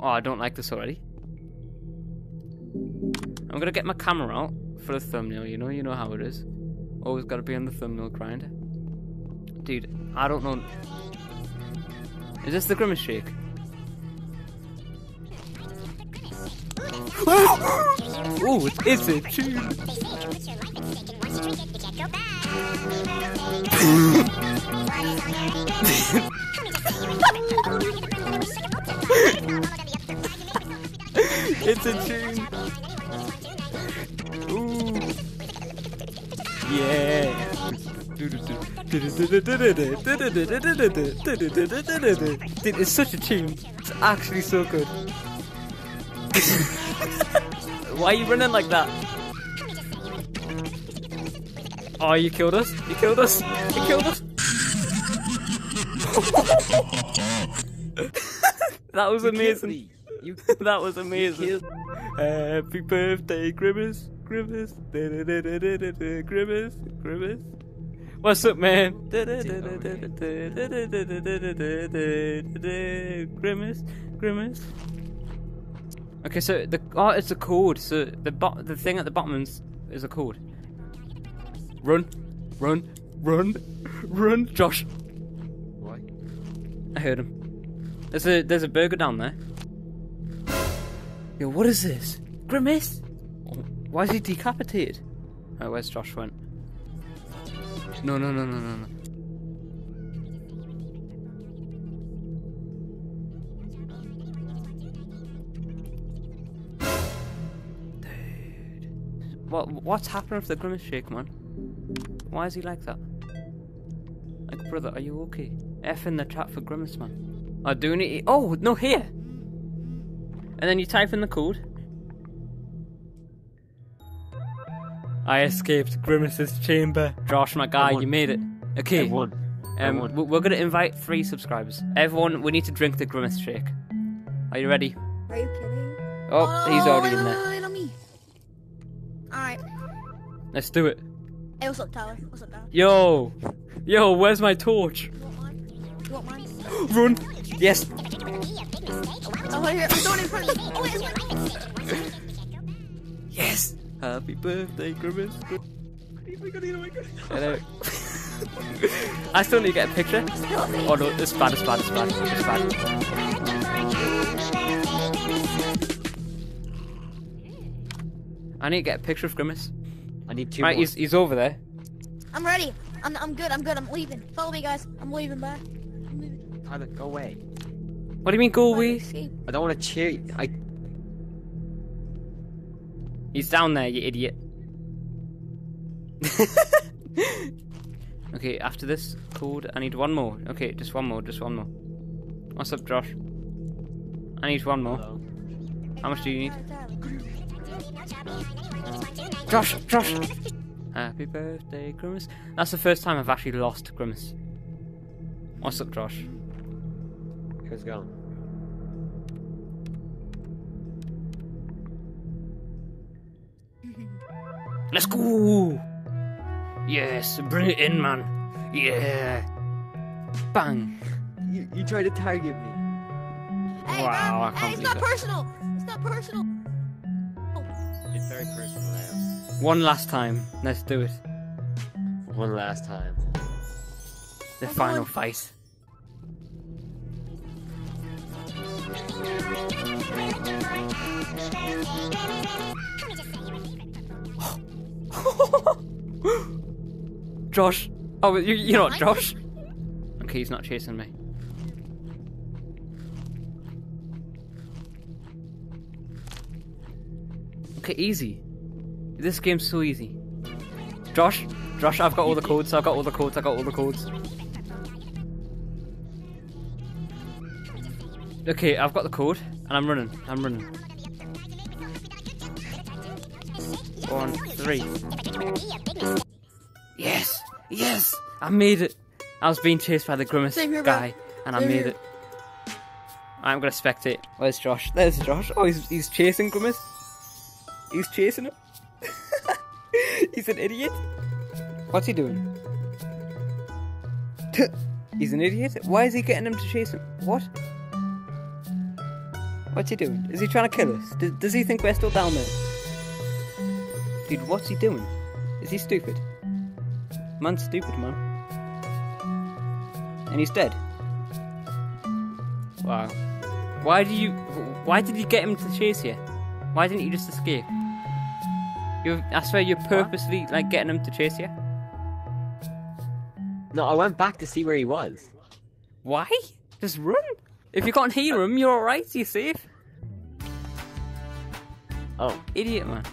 Oh, I don't like this already. I'm gonna get my camera out for the thumbnail, you know, you know how it is. Always gotta be on the thumbnail grind. Dude, I don't know. Is this the Grimace Shake? Ooh, it's, it's a tune! It's a tune! Ooh! Yeah! Dude, it's such a tune. It's actually so good. Why are you running like that? Oh, you killed us. You killed us. You killed us. that was amazing. You That was amazing. Happy birthday, Grimace. Grimace. Grimace. Grimace. What's up, man? Grimace. Grimace. Okay, so the oh, it's a code. So the bo- the thing at the bottom is, is a code. Run, run, run, run, Josh. What? I heard him. There's a there's a burger down there. Yo, what is this? Grimace? Why is he decapitated? Oh, where's Josh went? No, no, no, no, no, no. Dude. What, what's happening with the Grimace Shake, man? Why is he like that? Like, brother, are you okay? F in the chat for Grimace, man. Oh, doing it. Oh, no, here! And then you type in the code. I escaped Grimace's chamber. Josh, my guy, you made it. Okay. I won. I Um, won. we- we're gonna invite three subscribers. Everyone, we need to drink the Grimace shake. Are you ready? Are you kidding? Oh, he's already in wait, there. wait, wait, on me. Alright. Let's do it. Hey, what's up, Tyler? What's up, Tyler? Yo, yo, where's my torch? You want mine? You want mine? Run! Yes. Oh, here. I'm throwing it in front of you. Wait, it's mine. Yes. Happy birthday, Grimace. My god, my god. Hello. I still need to get a picture. Oh no, it's bad, it's bad, it's bad, it's bad. I need to get a picture of Grimace. I need two Right, more. he's, he's over there. I'm ready. I'm, I'm good. I'm good. I'm leaving. Follow me, guys. I'm leaving. Bye. I'm leaving. Tyler, go away. What do you mean, go away? I don't want to cheer you. I. He's down there, you idiot. okay, after this code, I need one more. Okay, just one more, just one more. What's up, Josh? I need one more. Hello. How much do you need? Tyler, Tyler. Josh, Josh! Happy birthday, Grimace. That's the first time I've actually lost Grimace. What's up, Josh? Who's going? Let's go! Yes, bring it in, man. Yeah. Bang. You, you tried to target me. Hey, Wow, I man. can't Hey, it's not it. personal. It's not personal. It's very personal now. One last time. Let's do it. One last time. The I'm final going. fight. Josh. Oh, you, you're not Josh. Okay, he's not chasing me. Okay, easy. This game's so easy. Josh, Josh, I've got all the codes. I've got all the codes. I've got all the codes. Okay, I've got the code, and I'm running. I'm running. One, three. Yes, yes, I made it. I was being chased by the grimace here, guy, and I made here. it. I'm gonna spectate. Where's Josh? There's Josh. Oh, he's he's chasing grimace. He's chasing him. he's an idiot. What's he doing? He's an idiot. Why is he getting him to chase him? What? What's he doing? Is he trying to kill us? Does, does he think we're still down there? Dude, what's he doing? Is he stupid? Man's stupid, man. And he's dead. Wow. Why did you? Why did you get him to chase you? Why didn't you just escape? You, I swear, you're purposely like getting him to chase you. No, I went back to see where he was. Why? Just run. If you can't hear him, you're alright. You're safe. Oh, Idiot, man.